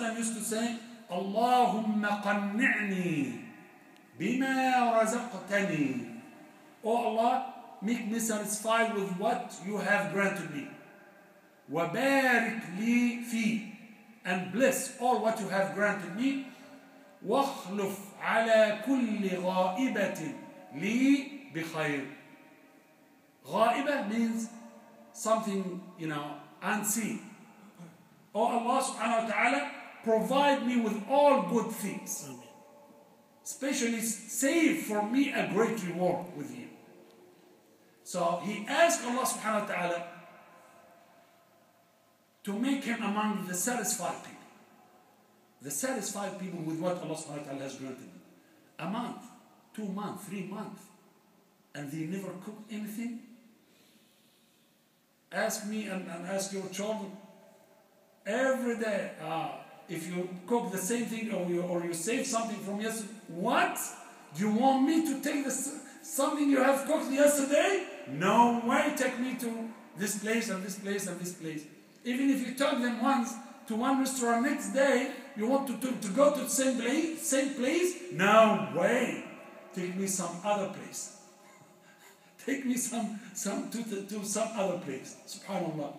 used to say, اللهم قنعني بما رزقتني. Oh Allah, make me satisfied with what you have granted me. وبارك لي فيه. And bless all what you have granted me. واخلف على كل غائبة لي بخير. غائبة means something, you know, unseen. Oh Allah subhanahu wa ta'ala, provide me with all good things. Especially save for me a great reward with you. So he asked Allah subhanahu wa ta'ala to make him among the satisfied people. The satisfied people with what Allah subhanahu wa ta'ala has granted them. A month, two months, three months. And they never cook anything. Ask me and, and ask your children every day. Uh, if you cook the same thing or you, or you save something from yesterday, what? Do you want me to take this, something you have cooked yesterday? No way, take me to this place and this place and this place. Even if you took them once to one restaurant next day, you want to, to, to go to the same place, same place? No way. Take me some other place. Take me some, some to, to, to some other place. Subhanallah.